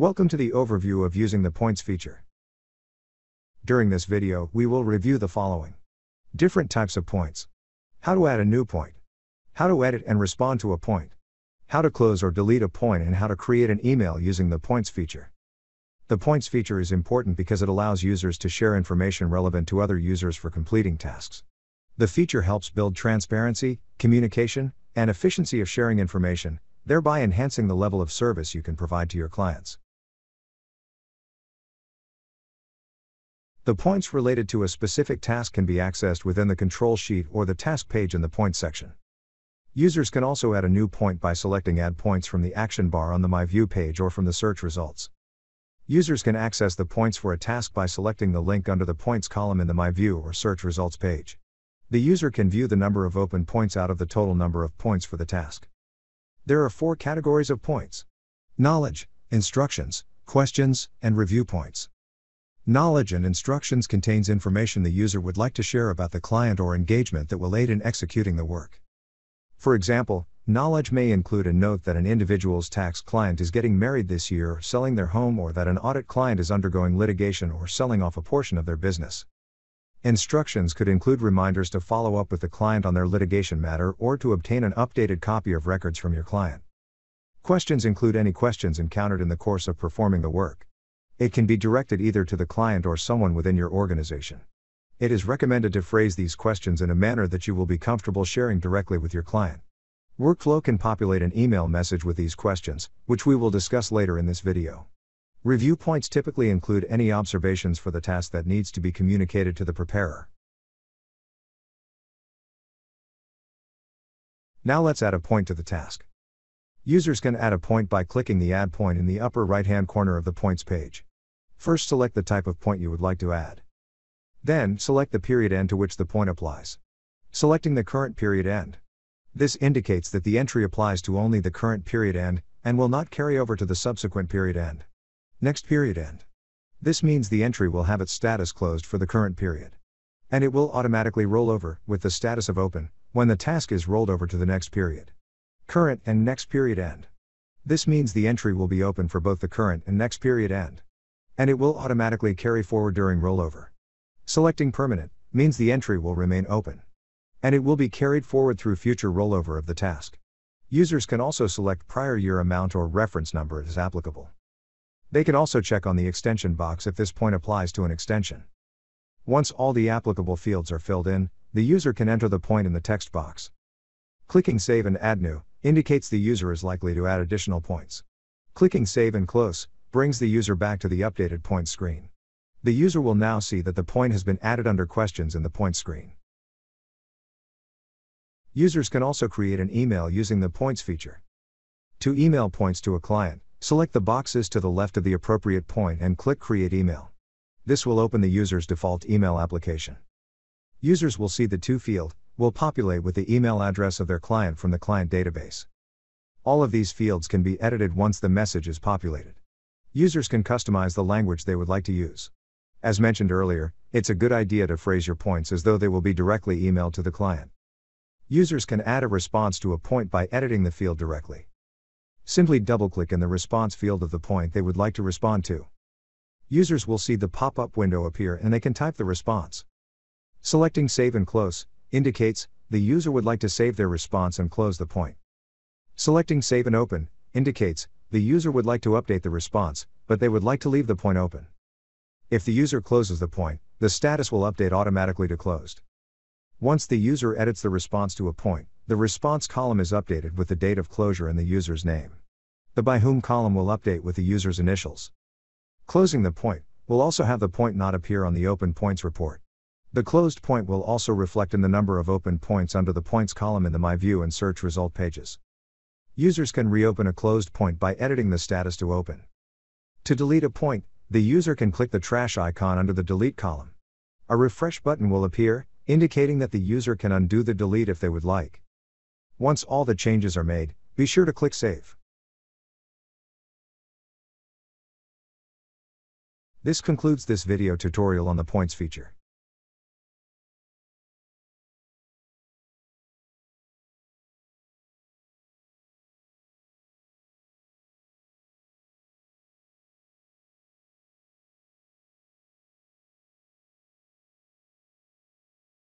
Welcome to the overview of using the points feature. During this video, we will review the following. Different types of points. How to add a new point. How to edit and respond to a point. How to close or delete a point and how to create an email using the points feature. The points feature is important because it allows users to share information relevant to other users for completing tasks. The feature helps build transparency, communication, and efficiency of sharing information, thereby enhancing the level of service you can provide to your clients. The points related to a specific task can be accessed within the control sheet or the task page in the Points section. Users can also add a new point by selecting Add Points from the action bar on the My View page or from the search results. Users can access the points for a task by selecting the link under the Points column in the My View or search results page. The user can view the number of open points out of the total number of points for the task. There are four categories of points knowledge, instructions, questions, and review points. Knowledge and instructions contains information the user would like to share about the client or engagement that will aid in executing the work. For example, knowledge may include a note that an individual's tax client is getting married this year, selling their home, or that an audit client is undergoing litigation or selling off a portion of their business. Instructions could include reminders to follow up with the client on their litigation matter or to obtain an updated copy of records from your client. Questions include any questions encountered in the course of performing the work. It can be directed either to the client or someone within your organization. It is recommended to phrase these questions in a manner that you will be comfortable sharing directly with your client. Workflow can populate an email message with these questions, which we will discuss later in this video. Review points typically include any observations for the task that needs to be communicated to the preparer. Now let's add a point to the task. Users can add a point by clicking the Add Point in the upper right hand corner of the Points page. First select the type of point you would like to add. Then, select the period end to which the point applies. Selecting the current period end. This indicates that the entry applies to only the current period end, and will not carry over to the subsequent period end. Next period end. This means the entry will have its status closed for the current period. And it will automatically roll over, with the status of open, when the task is rolled over to the next period. Current and next period end. This means the entry will be open for both the current and next period end and it will automatically carry forward during rollover. Selecting permanent means the entry will remain open. And it will be carried forward through future rollover of the task. Users can also select prior year amount or reference number as applicable. They can also check on the extension box if this point applies to an extension. Once all the applicable fields are filled in, the user can enter the point in the text box. Clicking Save and Add New indicates the user is likely to add additional points. Clicking Save and Close brings the user back to the updated point screen. The user will now see that the point has been added under questions in the point screen. Users can also create an email using the points feature. To email points to a client, select the boxes to the left of the appropriate point and click Create Email. This will open the user's default email application. Users will see the to field, will populate with the email address of their client from the client database. All of these fields can be edited once the message is populated. Users can customize the language they would like to use. As mentioned earlier, it's a good idea to phrase your points as though they will be directly emailed to the client. Users can add a response to a point by editing the field directly. Simply double click in the response field of the point they would like to respond to. Users will see the pop up window appear and they can type the response. Selecting Save and Close indicates the user would like to save their response and close the point. Selecting Save and Open indicates the user would like to update the response, but they would like to leave the point open. If the user closes the point, the status will update automatically to closed. Once the user edits the response to a point, the response column is updated with the date of closure and the user's name. The by whom column will update with the user's initials. Closing the point will also have the point not appear on the open points report. The closed point will also reflect in the number of open points under the points column in the My View and Search Result pages. Users can reopen a closed point by editing the status to open. To delete a point, the user can click the trash icon under the delete column. A refresh button will appear, indicating that the user can undo the delete if they would like. Once all the changes are made, be sure to click Save. This concludes this video tutorial on the points feature.